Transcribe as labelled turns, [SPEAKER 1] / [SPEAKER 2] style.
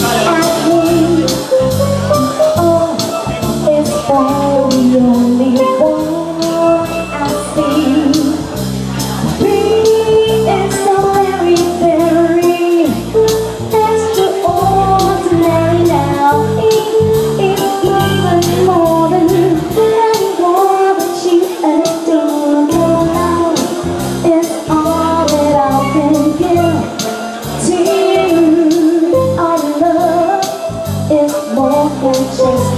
[SPEAKER 1] Kaya